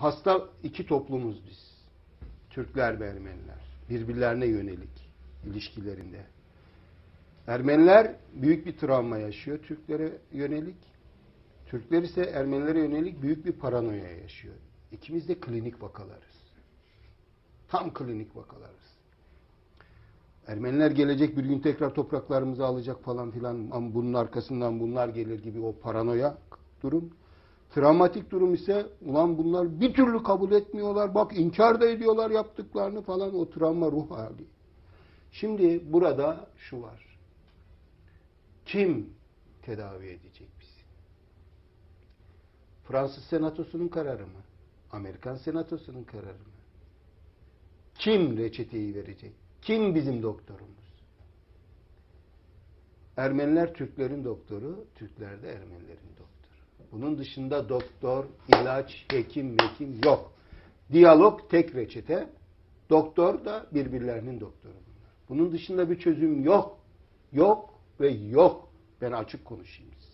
hasta iki toplumuz biz. Türkler ve Ermeniler. Birbirlerine yönelik ilişkilerinde. Ermeniler büyük bir travma yaşıyor Türklere yönelik. Türkler ise Ermenilere yönelik büyük bir paranoya yaşıyor. İkimiz de klinik vakalarız. Tam klinik vakalarız. Ermeniler gelecek bir gün tekrar topraklarımızı alacak falan filan bunun arkasından bunlar gelir gibi o paranoya durum. Travmatik durum ise ulan bunlar bir türlü kabul etmiyorlar. Bak inkar da ediyorlar yaptıklarını falan o travma ruh hali. Şimdi burada şu var. Kim tedavi edecek bizi? Fransız senatosunun kararı mı? Amerikan senatosunun kararı mı? Kim reçeteyi verecek? Kim bizim doktorumuz? Ermeniler Türklerin doktoru, Türkler de Ermenilerin doktoru. Bunun dışında doktor, ilaç, hekim, mekim yok. Diyalog tek reçete. Doktor da birbirlerinin doktoru bunlar. Bunun dışında bir çözüm yok. Yok ve yok. Ben açık konuşayım size.